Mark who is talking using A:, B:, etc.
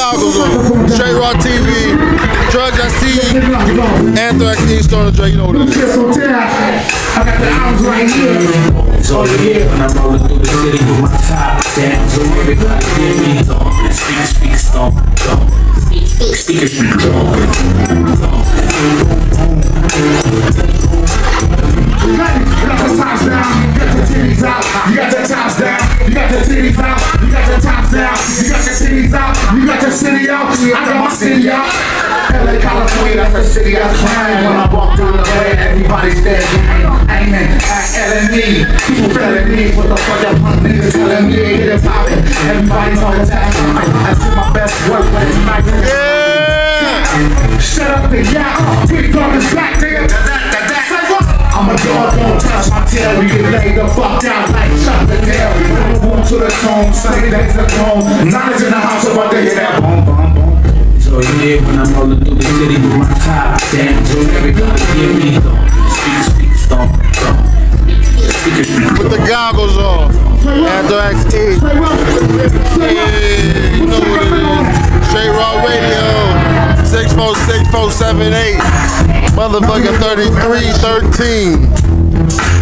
A: Star TV, Drugs I See, Anthrax E, Dre, you know what it is.
B: I got the right here.
C: When I'm rolling through the city with my top down.
B: You got the tops down, you got your titties out, you got your tops down, you got your titties out, you got your tops down, city out, I got my city out. LA, California, that's the city I claim. When I walk through the way, everybody's dead Aiming at LME, two felonies. What the fuck y'all punk niggas telling me? Get it poppin', everybody talking tax. I did my best work, but it's.
A: Yeah!
B: Shut up and yeah, big dog is back, nigga. I'm a dog, won't touch my tail. We get laid the fuck down like chocolate dairy. Boom to the tone, sunny days at home. Knowledge in the house about to hear that.
C: When I'm rolling through the city with my top down, so everybody give me. Speak, speak, stomp, speak,
A: Put the goggles on. Anthrax E. Yeah, you know what it is. Straight Raw Radio. 646 478. Motherfucking 3313.